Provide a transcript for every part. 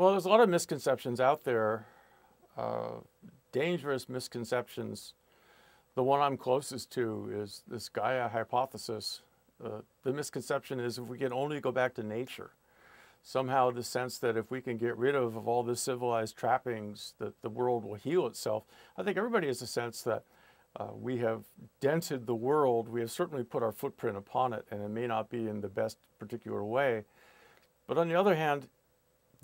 Well, there's a lot of misconceptions out there, uh, dangerous misconceptions. The one I'm closest to is this Gaia hypothesis. Uh, the misconception is if we can only go back to nature, somehow the sense that if we can get rid of, of all the civilized trappings, that the world will heal itself. I think everybody has a sense that uh, we have dented the world. We have certainly put our footprint upon it, and it may not be in the best particular way. But on the other hand,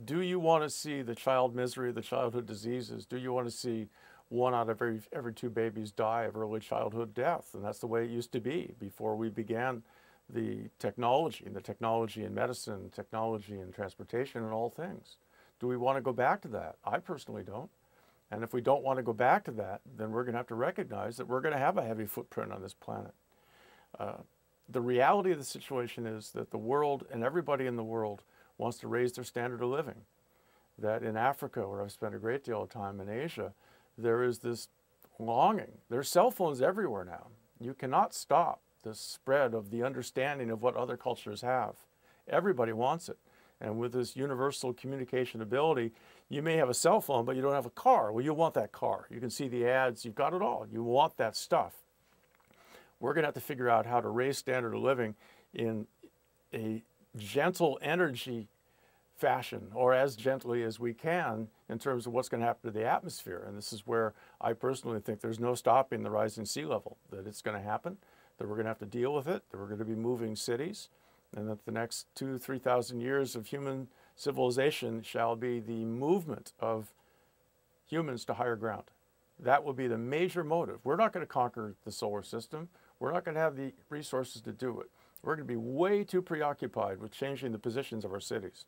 do you want to see the child misery, the childhood diseases? Do you want to see one out of every, every two babies die of early childhood death? And that's the way it used to be before we began the technology, and the technology in medicine, technology in transportation, and all things. Do we want to go back to that? I personally don't. And if we don't want to go back to that, then we're going to have to recognize that we're going to have a heavy footprint on this planet. Uh, the reality of the situation is that the world and everybody in the world wants to raise their standard of living. That in Africa, where I've spent a great deal of time in Asia, there is this longing. There's cell phones everywhere now. You cannot stop the spread of the understanding of what other cultures have. Everybody wants it. And with this universal communication ability, you may have a cell phone, but you don't have a car. Well, you want that car. You can see the ads, you've got it all. You want that stuff. We're going to have to figure out how to raise standard of living in a gentle energy fashion or as gently as we can in terms of what's going to happen to the atmosphere. And this is where I personally think there's no stopping the rising sea level, that it's going to happen, that we're going to have to deal with it, that we're going to be moving cities, and that the next two, 3,000 years of human civilization shall be the movement of humans to higher ground. That will be the major motive. We're not going to conquer the solar system. We're not going to have the resources to do it. We're going to be way too preoccupied with changing the positions of our cities.